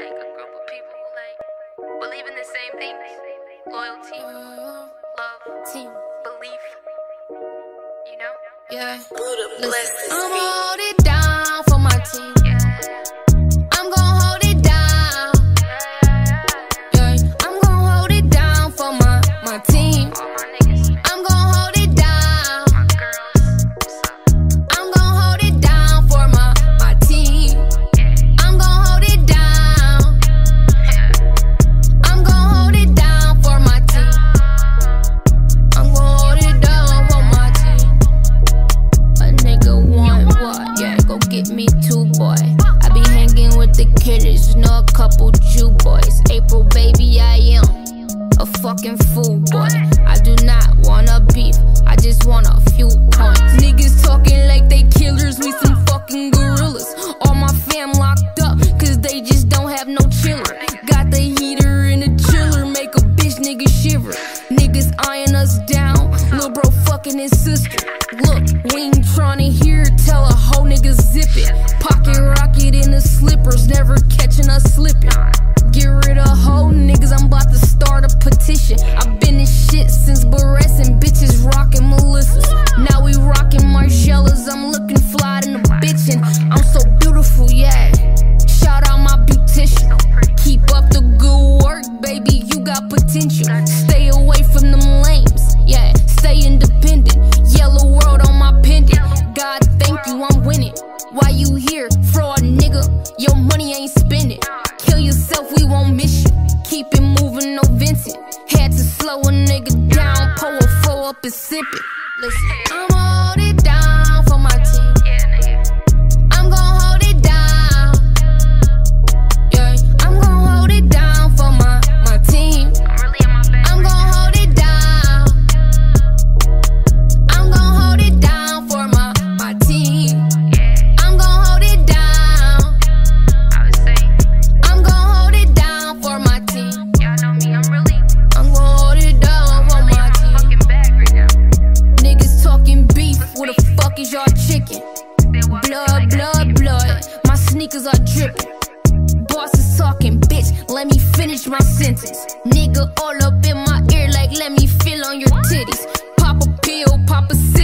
like a group of people who like believe in the same things. Loyalty, love, Team. belief. You know? Yeah. Buddha I'ma hold it down for my team. Yeah. The kiddies, know a couple Jew boys. April, baby, I am a fucking fool, boy. I do not wanna beef, I just want a few points. Niggas talking like they killers, we some fucking gorillas. All my fam locked up, cause they just don't have no chiller. Got the heater in the chiller, make a bitch nigga shiver. Niggas eyeing us down, lil' bro fucking his sister. Look, we ain't tryna hear, tell a hoe nigga zip it. Pocket rocket in the slippers, shit since Barres and bitches rockin' Melissas. Now we rockin' Marcellas, I'm looking fly slow a nigga down, pull a four up and sip it. Listen, I'ma Blood, blood, blood. My sneakers are dripping. Boss is talking, bitch. Let me finish my sentence. Nigga all up in my ear, like let me feel on your titties. Pop a pill, pop a.